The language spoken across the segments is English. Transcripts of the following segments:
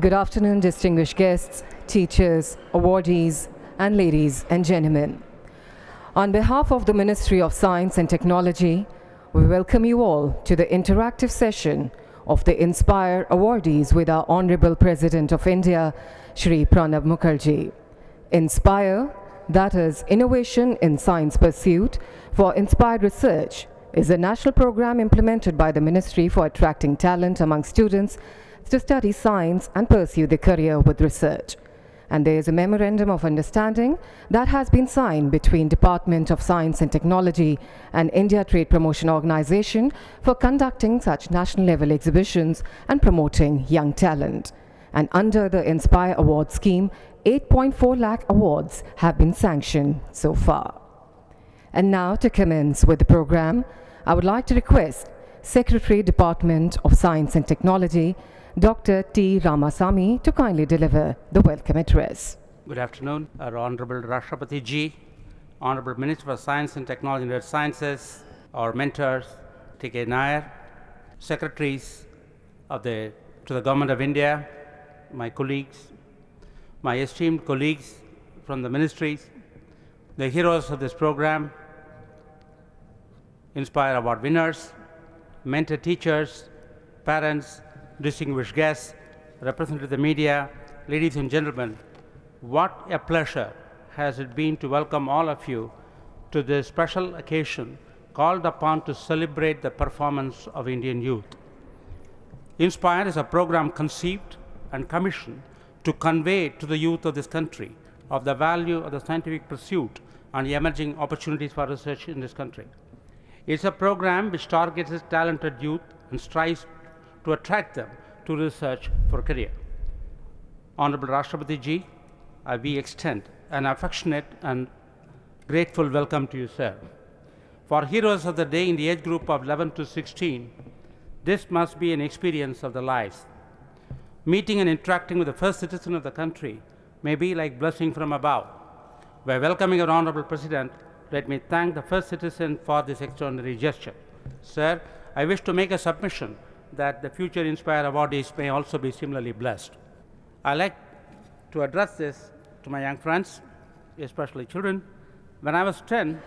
Good afternoon, distinguished guests, teachers, awardees, and ladies and gentlemen. On behalf of the Ministry of Science and Technology, we welcome you all to the interactive session of the Inspire awardees with our Honorable President of India, Shri Pranab Mukherjee. Inspire, that is Innovation in Science Pursuit for Inspired Research, is a national program implemented by the Ministry for attracting talent among students to study science and pursue their career with research. And there is a memorandum of understanding that has been signed between Department of Science and Technology and India Trade Promotion Organization for conducting such national level exhibitions and promoting young talent. And under the Inspire Award scheme, 8.4 lakh awards have been sanctioned so far. And now to commence with the program, I would like to request Secretary Department of Science and Technology, Dr. T. Ramasami to kindly deliver the welcome address. Good afternoon, our Honorable Rashtrapati Ji, Honorable Minister for Science and Technology and Earth Sciences, our mentors, T.K. Nair, secretaries of the, to the Government of India, my colleagues, my esteemed colleagues from the ministries, the heroes of this program, Inspire Award winners, mentor teachers, parents, distinguished guests, representatives of the media, ladies and gentlemen, what a pleasure has it been to welcome all of you to this special occasion called upon to celebrate the performance of Indian youth. Inspire is a program conceived and commissioned to convey to the youth of this country of the value of the scientific pursuit and the emerging opportunities for research in this country. It's a program which targets talented youth and strives to attract them to research for career. Honorable Rashtrapati Ji, uh, we extend an affectionate and grateful welcome to you, sir. For heroes of the day in the age group of 11 to 16, this must be an experience of their lives. Meeting and interacting with the first citizen of the country may be like blessing from above. By welcoming our Honorable President, let me thank the first citizen for this extraordinary gesture. Sir, I wish to make a submission that the future Inspire awardees may also be similarly blessed. I like to address this to my young friends, especially children. When I was 10,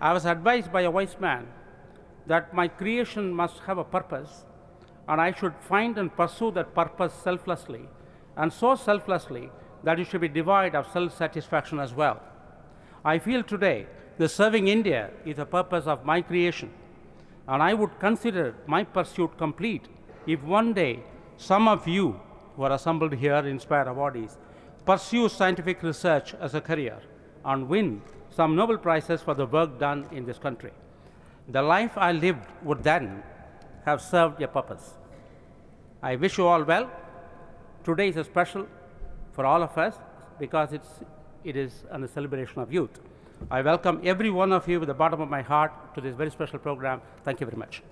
I was advised by a wise man that my creation must have a purpose and I should find and pursue that purpose selflessly and so selflessly that it should be devoid of self-satisfaction as well. I feel today that serving India is the purpose of my creation and I would consider my pursuit complete if one day some of you who are assembled here, Inspire awardees, pursue scientific research as a career and win some Nobel Prizes for the work done in this country. The life I lived would then have served a purpose. I wish you all well. Today is a special for all of us because it's, it is a celebration of youth. I welcome every one of you with the bottom of my heart to this very special program. Thank you very much.